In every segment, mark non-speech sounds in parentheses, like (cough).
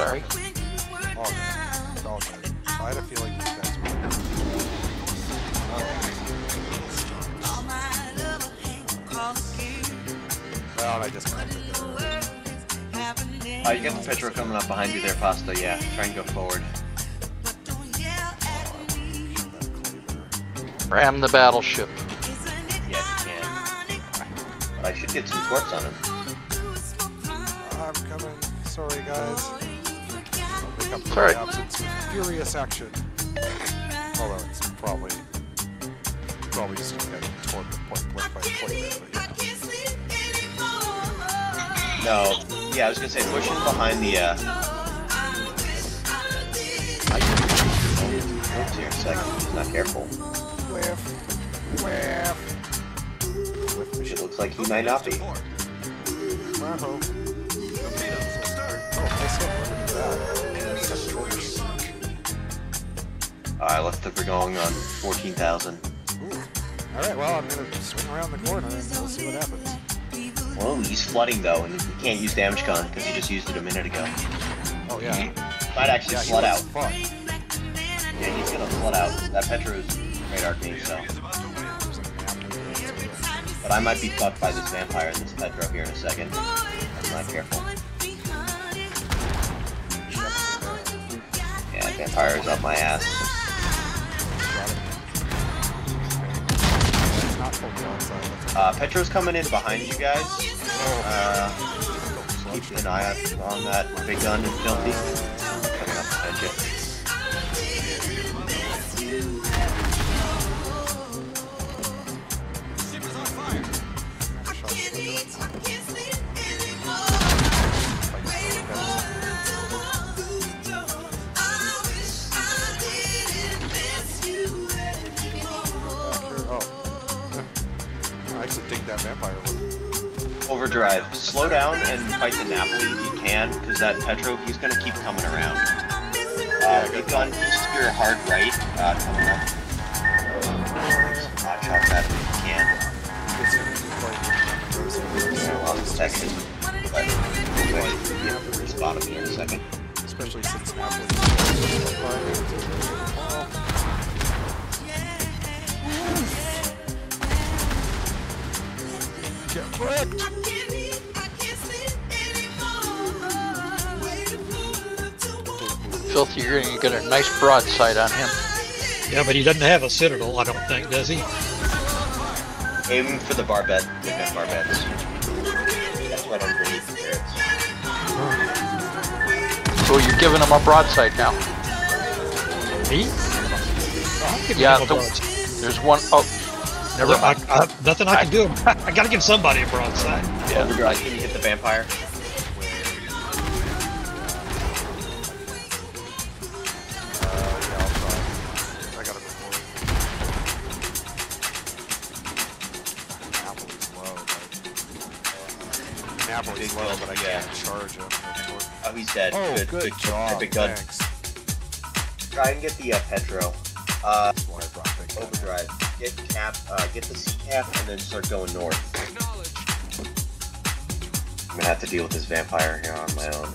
sorry. All good. All good. I had a feeling these guys were. Well, and I just counted there. Uh, you got the Petro coming up behind you there, Pasta. Yeah, try and go forward. Ram the battleship. Yeah, you can. But I should get some torps on him. I'm coming. Sorry, guys. I'll make up It's for alright. absence with furious action. Although it's probably probably just gonna get torn point blank by a plate there, but yeah. No. Yeah, I was gonna say pushing behind the. uh... Torps here a second. He's not careful. Whiff. Whiff. Whiff It looks like he might not be. Wow. Oh, nice hit. Alright, looks like we're going on 14,000. Alright, well, I'm gonna swing around the corner and we'll see what happens. Well, he's flooding though, and he can't use damage con because he just used it a minute ago. Oh, yeah. Might actually Yeah, flood out. looks fun. Yeah, he's gonna flood out. That Petro's radar me, so. There's like an apple. But I might be fucked by this vampire and this Petro here in a second. I'm not careful. Yeah, vampire's up my ass. Uh, Petro's coming in behind you guys. Uh, keep an eye out on that big gun and filthy. That vampire one. Overdrive. Slow down and fight the Napoli if you can, because that Petro, he's gonna keep coming around. Uh, big gun, east to your hard right, uh, coming up. Hot shot that if you can. It's gonna be quite Yeah, I'll detect it. But, wait, you have to respawn him here in a second. especially since Napoli. Get! Filthy, you're gonna get a nice broadside on him. Yeah, but he doesn't have a citadel, I don't think, does he? Aim for the barbette, the gun barbettes. That's right underneath the turrets. So you're giving him a broadside now. Me? Yeah, him a the- broadside. There's one oh never I, mind. I, nothing I can do. I (laughs) gotta give somebody a broadside. Yeah, Overdrive, can you hit the vampire? Uh, yeah, I'll try. I got a record. Napoli's low. Napoli's Big low, but I yeah. can't charge him. Oh, he's dead. Oh, good, good, good, job. Big gun. Thanks. Try and get the uh, Petro. Uh, That's why I brought Big Gun. overdrive. Get cap, uh, get the C cap, and then start going north. I'm gonna have to deal with this vampire here on my own.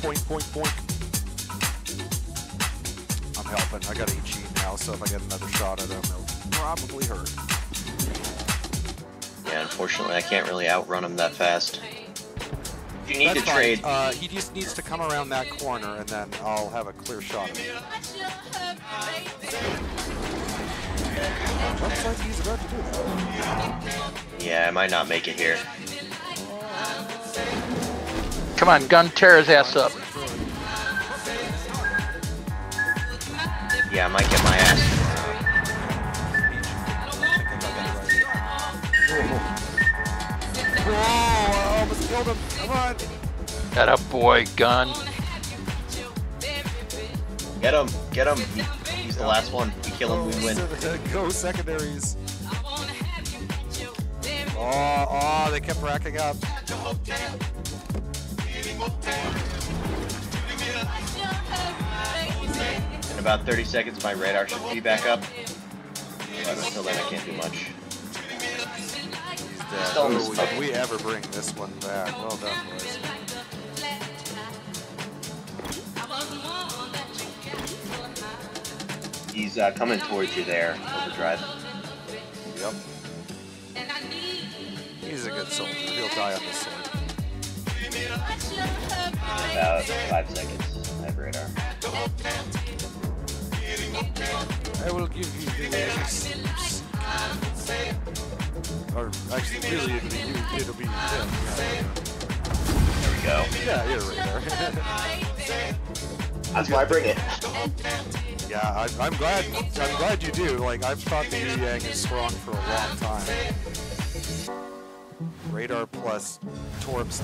Point, point, point. I'm helping. I got HE now, so if I get another shot at him, it'll probably hurt. Yeah, unfortunately, I can't really outrun him that fast. You need That's to fine. trade. Uh, he just needs to come around that corner, and then I'll have a clear shot of him. Looks like he's about to do that. Yeah, I might not make it here. come on, gun, tear his ass up. Yeah, I might get my ass. I almost killed him. Come on. That a boy, gun. Get him, get him. He- He's the last one. We kill him, we oh, win. Go secondaries. Oh, oh, they kept racking up. In about 30 seconds, my radar should be back up. But until then, I can't do much. He's dead. Still Oh, did we ever bring this one back? Well done, boys. He's uh, coming towards you there, overdrive. Yep. He's a good soldier. He'll die on the sword. About five seconds. I have radar. I will give you the ace. Or actually, really, it'll be you. It'll be him. There we go. Yeah, yeah you're right there. That's why I bring it. yeah, I, I'm glad. I'm glad you do. Like I've thought the Yueyang is strong for a long time. Radar plus Torps.